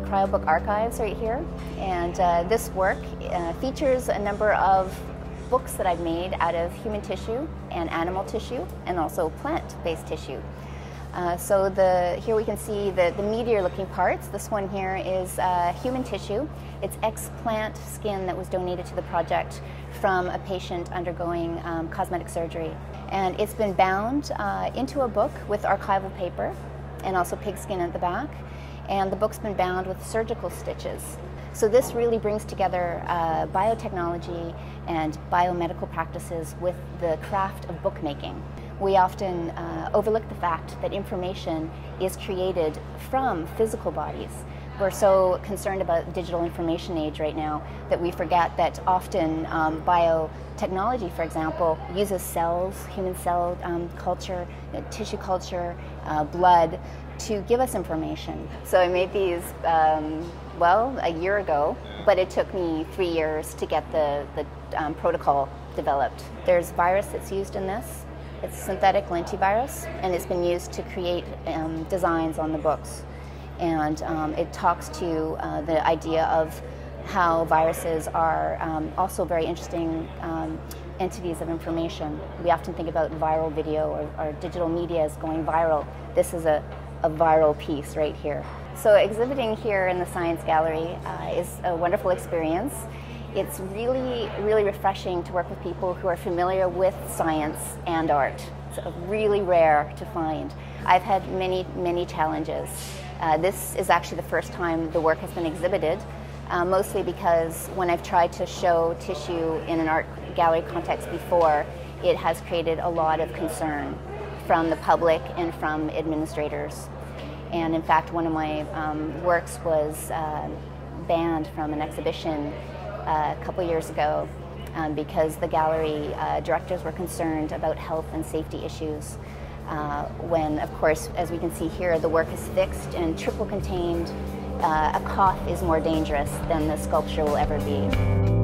Cryobook Archives right here, and uh, this work uh, features a number of books that I've made out of human tissue and animal tissue, and also plant-based tissue. Uh, so the, here we can see the, the meteor looking parts. This one here is uh, human tissue. It's ex-plant skin that was donated to the project from a patient undergoing um, cosmetic surgery. And it's been bound uh, into a book with archival paper and also pigskin at the back. And the book's been bound with surgical stitches. So this really brings together uh, biotechnology and biomedical practices with the craft of bookmaking. We often uh, overlook the fact that information is created from physical bodies. We're so concerned about digital information age right now that we forget that often um, biotechnology, for example, uses cells, human cell um, culture, tissue culture, uh, blood, to give us information. So I made these, um, well, a year ago, but it took me three years to get the, the um, protocol developed. There's virus that's used in this. It's synthetic lentivirus, and it's been used to create um, designs on the books. And um, it talks to uh, the idea of how viruses are um, also very interesting um, entities of information. We often think about viral video or, or digital media as going viral. This is a, a viral piece right here. So exhibiting here in the Science Gallery uh, is a wonderful experience. It's really, really refreshing to work with people who are familiar with science and art. It's really rare to find. I've had many, many challenges. Uh, this is actually the first time the work has been exhibited, uh, mostly because when I've tried to show tissue in an art gallery context before, it has created a lot of concern from the public and from administrators. And in fact, one of my um, works was uh, banned from an exhibition uh, a couple years ago um, because the gallery uh, directors were concerned about health and safety issues. Uh, when, of course, as we can see here, the work is fixed and triple contained, uh, a cough is more dangerous than the sculpture will ever be.